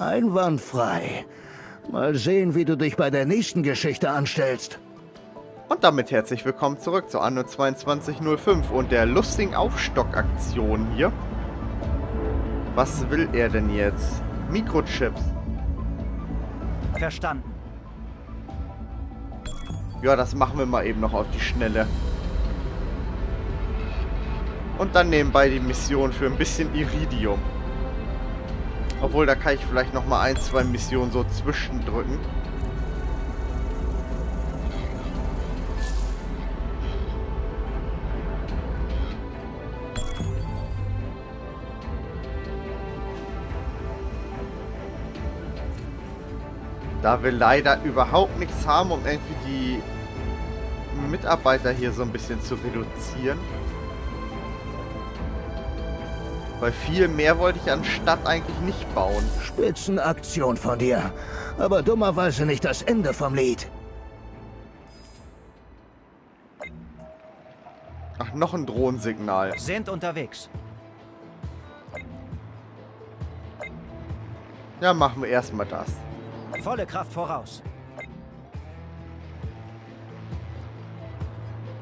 Einwandfrei. Mal sehen, wie du dich bei der nächsten Geschichte anstellst. Und damit herzlich willkommen zurück zu Anno 2205 und der lustigen Aufstockaktion hier. Was will er denn jetzt? Mikrochips. Verstanden. Ja, das machen wir mal eben noch auf die Schnelle. Und dann nebenbei die Mission für ein bisschen Iridium. Obwohl, da kann ich vielleicht noch mal ein, zwei Missionen so zwischendrücken. Da wir leider überhaupt nichts haben, um irgendwie die Mitarbeiter hier so ein bisschen zu reduzieren. Weil viel mehr wollte ich anstatt eigentlich nicht bauen. Spitzenaktion von dir. Aber dummerweise nicht das Ende vom Lied. Ach, noch ein Drohnensignal. Sind unterwegs. Ja, machen wir erstmal das. Volle Kraft voraus.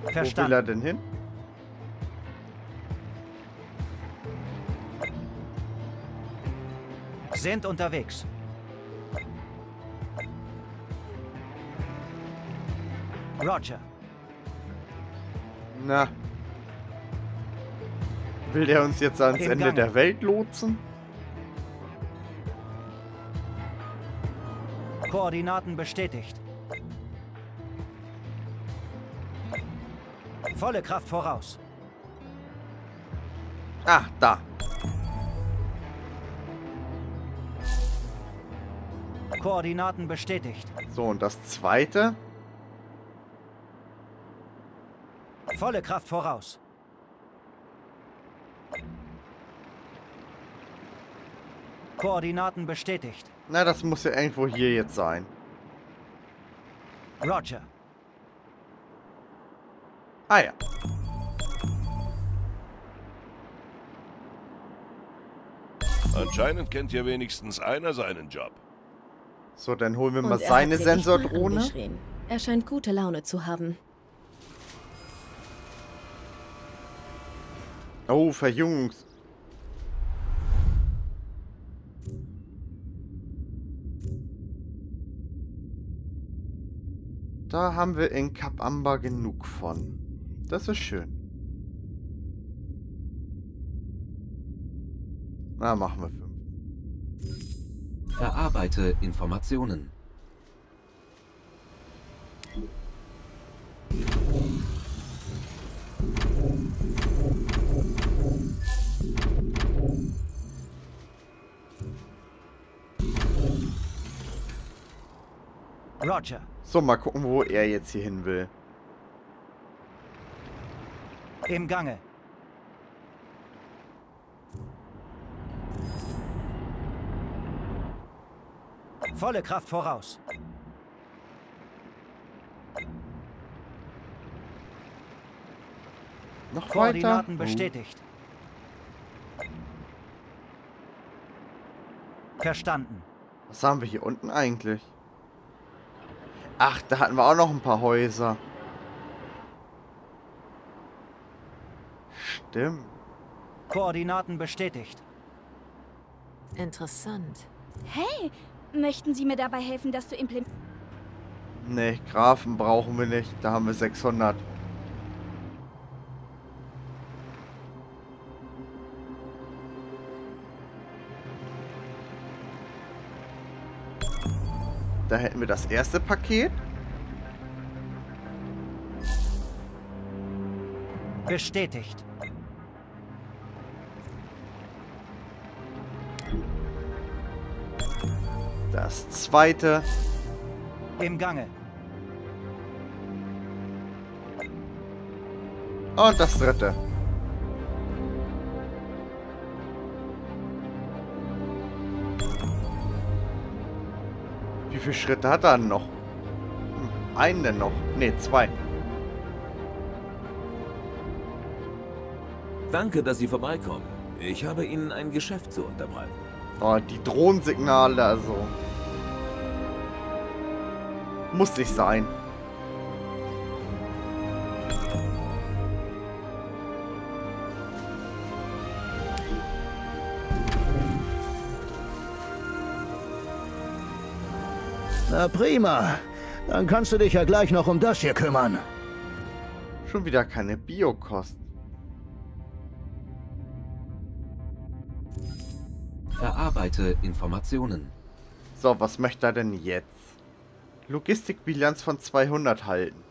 Wo will Verstanden. er denn hin? Sind unterwegs. Roger. Na. Will der uns jetzt ans Im Ende Gange. der Welt lotsen? Koordinaten bestätigt. Volle Kraft voraus. Ah, da. Koordinaten bestätigt. So, und das zweite? Volle Kraft voraus. Koordinaten bestätigt. Na, das muss ja irgendwo hier jetzt sein. Roger. Ah ja. Anscheinend kennt hier wenigstens einer seinen Job. So, dann holen wir Und mal er seine hat mal Sensordrohne. angeschrien. Er scheint gute Laune zu haben. Oh, Verjüngungs... Da haben wir in Kap Amba genug von. Das ist schön. Na, machen wir fünf. Verarbeite Informationen. Roger. So, mal gucken, wo er jetzt hier hin will. Im Gange. Volle Kraft voraus. Noch weiter? Koordinaten Oh. bestätigt. Verstanden. Was haben wir hier unten eigentlich? Ach, da hatten wir auch noch ein paar Häuser. Stimmt. Koordinaten bestätigt. Interessant. Hey, möchten Sie mir dabei helfen, das zu implementieren? Nee, Grafen brauchen wir nicht. Da haben wir 600. Da hätten wir das erste Paket. Bestätigt. Das zweite. Im Gange. Und das dritte. Wie viele Schritte hat er denn noch? Hm, Einen denn noch? Ne, zwei. Danke, dass Sie vorbeikommen. Ich habe Ihnen ein Geschäft zu unterbreiten. Oh, die Drohnensignale, also. Muss nicht sein. Na prima. Dann kannst du dich ja gleich noch um das hier kümmern. Schon wieder keine Biokost. Verarbeite Informationen. So, was möchte er denn jetzt? Logistikbilanz von 200 halten.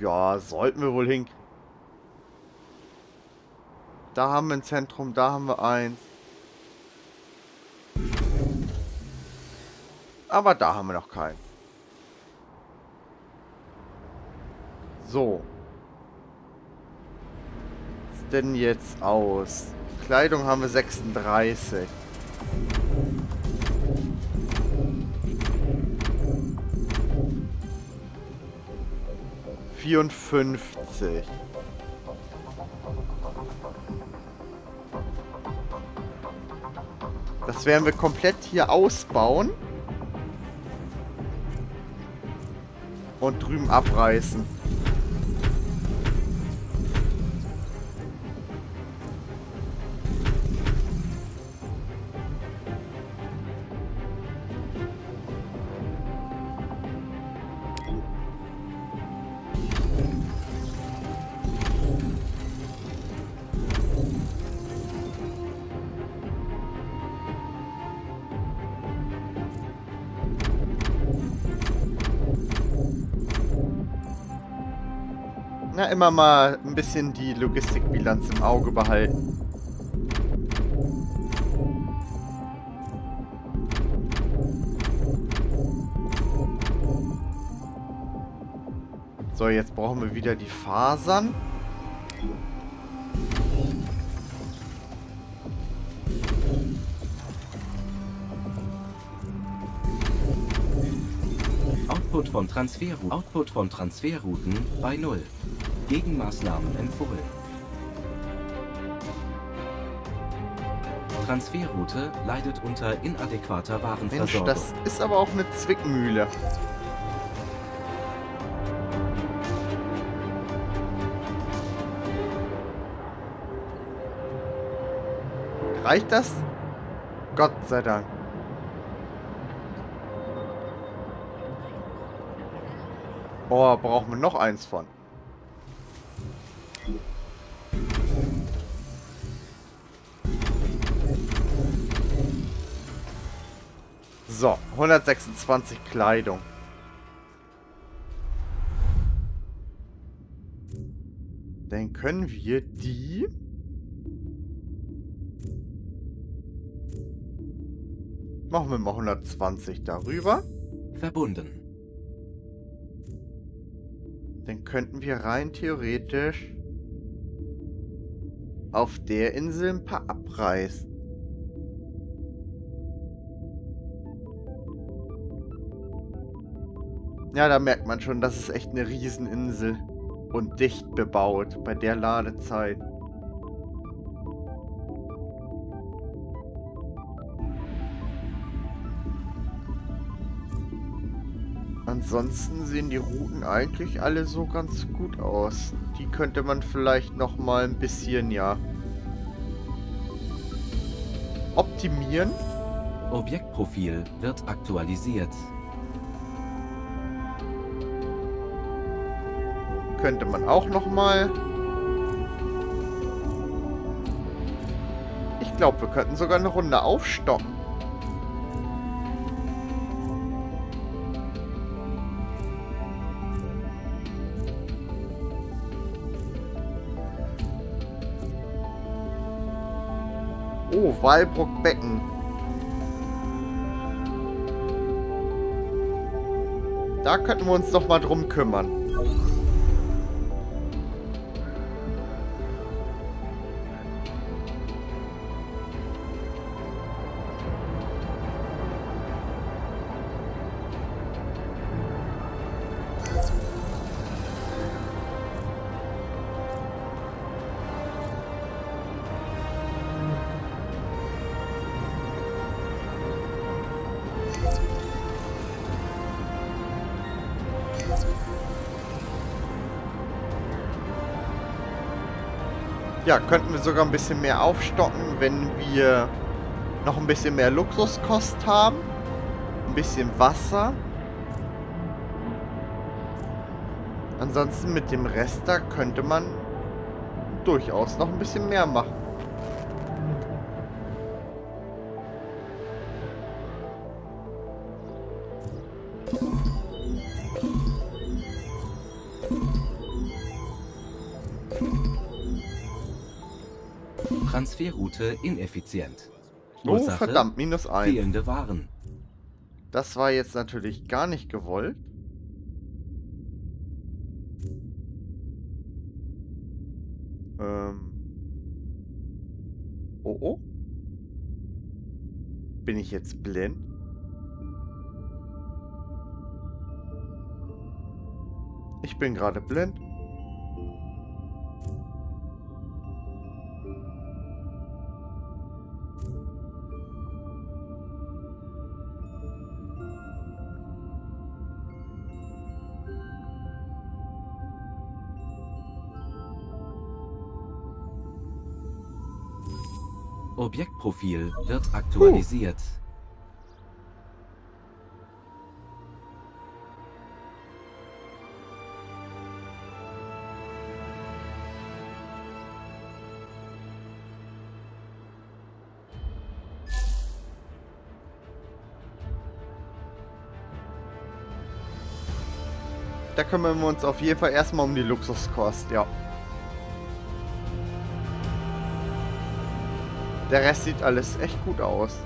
Ja, sollten wir wohl hinkriegen. Da haben wir ein Zentrum, da haben wir eins. Aber da haben wir noch keins. So. Was ist denn jetzt aus? Kleidung haben wir 36. Vierundfünfzig. Das werden wir komplett hier ausbauen. Und drüben abreißen. Na, immer mal ein bisschen die Logistikbilanz im Auge behalten. So, jetzt brauchen wir wieder die Fasern. Output von Transferrouten. Bei Null. Gegenmaßnahmen empfohlen. Transferroute leidet unter inadäquater Mensch, Warenversorgung. das ist aber auch eine Zwickmühle. Reicht das? Gott sei Dank. Oh, brauchen wir noch eins von. So, 126 Kleidung. Dann können wir die... Machen wir mal 120 darüber. Verbunden. Dann könnten wir rein theoretisch auf der Insel ein paar abreißen. Ja, da merkt man schon, das ist echt eine Rieseninsel. Und dicht bebaut bei der Ladezeit. Ansonsten sehen die Routen eigentlich alle so ganz gut aus. Die könnte man vielleicht noch mal ein bisschen, ja, optimieren. Objektprofil wird aktualisiert. Könnte man auch noch mal. Ich glaube, wir könnten sogar eine Runde aufstocken. Oh, Walbruck Becken. Da könnten wir uns doch mal drum kümmern. Ja, könnten wir sogar ein bisschen mehr aufstocken, wenn wir noch ein bisschen mehr Luxuskost haben. Ein bisschen Wasser. Ansonsten mit dem Rest da könnte man durchaus noch ein bisschen mehr machen. Transferroute ineffizient. Oh, Ursache, verdammt, minus 1. Fehlende Waren. Das war jetzt natürlich gar nicht gewollt. Ähm. Oh, oh. Bin ich jetzt blind? Ich bin gerade blind. Objektprofil wird aktualisiert. Da kümmern wir uns auf jeden Fall erstmal um die Luxuskost, ja. Der Rest sieht alles echt gut aus.